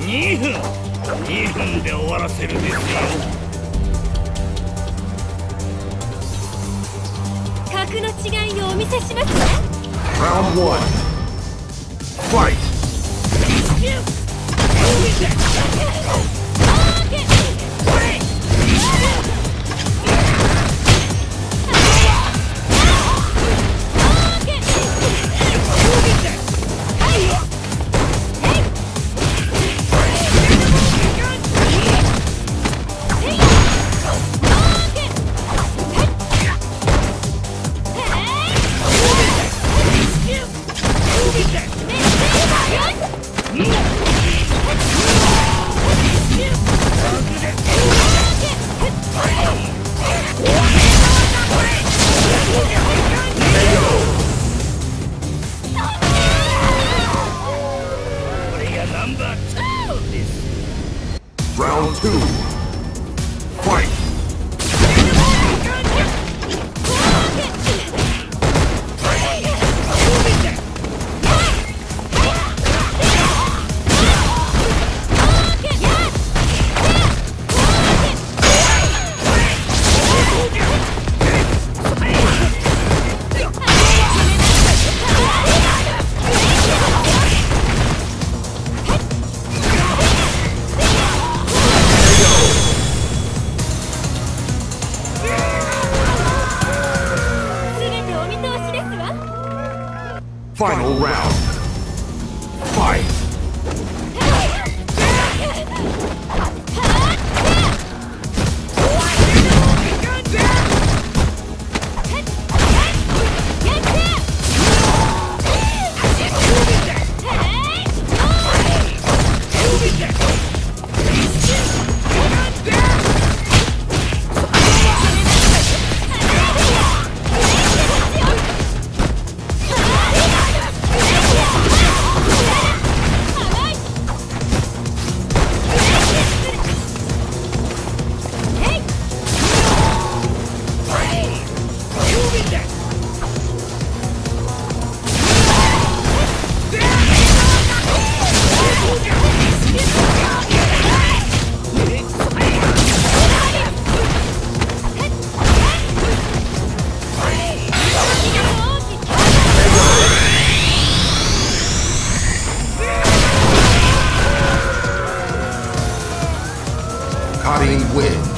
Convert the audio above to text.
2分2分で終わらせるですよ格の違いをお見せしますね Round one. Fight. Round two. Fight. Final round. been with.